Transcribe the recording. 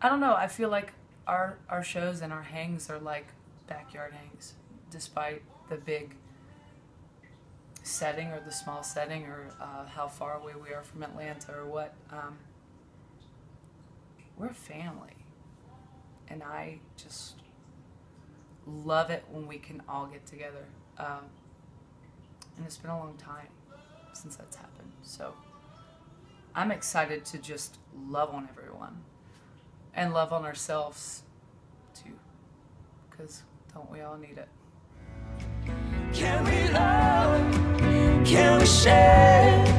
I don't know. I feel like our our shows and our hangs are like backyard hangs, despite the big setting or the small setting or uh, how far away we are from Atlanta or what. Um, we're a family, and I just love it when we can all get together. Um, and it's been a long time since that's happened. So I'm excited to just love on everyone and love on ourselves too. Because don't we all need it? Can we love? Can we share?